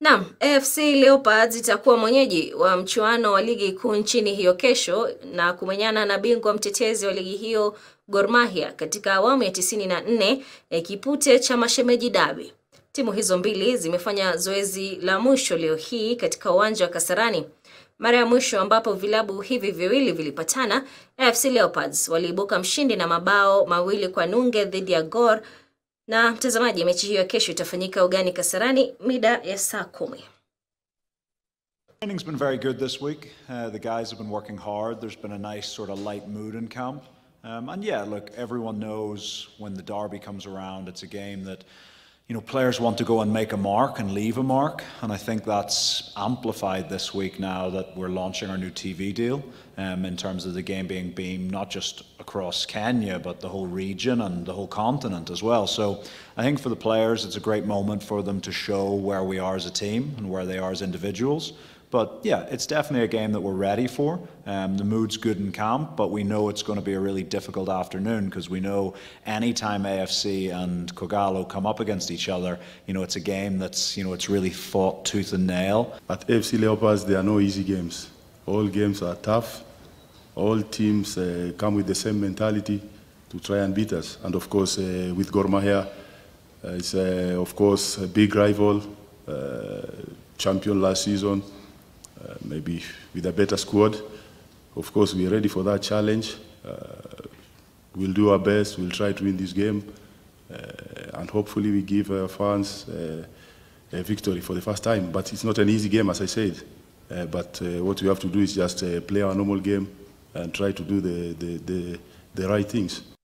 Naam, AFC Leopards itakuwa mwenyeji wa mchuano wa ligi kuu nchini hiyo kesho na kumenyana na bingwa mtetezi wa ligi hiyo Gor Mahia katika awamu ya 94 ya kipute cha Mashemeji Dabi. Timu hizo mbili zimefanya zoezi la mwisho leo hii katika uwanja wa Kasarani. Mara ya mwisho ambapo vilabu hivi viwili vilipatana, AFC Leopards waliibuka mshindi na mabao mawili kwa nunge dhidi ya Gor na mtazamaji, mechi hiyo kesho itafanyika ugani Kasarani mida ya saa kumi. Training's been very good this week. Uh, the guys have been working hard. There's been a nice sort of light mood in camp. Um, and yeah, look, everyone knows when the derby comes around, it's a game that, you know, players want to go and make a mark and leave a mark. And I think that's amplified this week now that we're launching our new TV deal um, in terms of the game being beamed not just across Kenya, but the whole region and the whole continent as well. So I think for the players, it's a great moment for them to show where we are as a team and where they are as individuals. But yeah, it's definitely a game that we're ready for. Um, the mood's good in camp, but we know it's going to be a really difficult afternoon because we know anytime AFC and Kogalo come up against each other, you know, it's a game that's, you know, it's really fought tooth and nail. At AFC Leopards, there are no easy games. All games are tough. All teams uh, come with the same mentality to try and beat us. And of course, uh, with Gor Mahia, uh, it's uh, of course a big rival, uh, champion last season, maybe with a better squad. Of course, we are ready for that challenge. Uh, we'll do our best. We'll try to win this game, uh, and hopefully, we give our fans uh, a victory for the first time. But it's not an easy game, as I said. But what we have to do is just play our normal game and try to do the, the, the, the right things.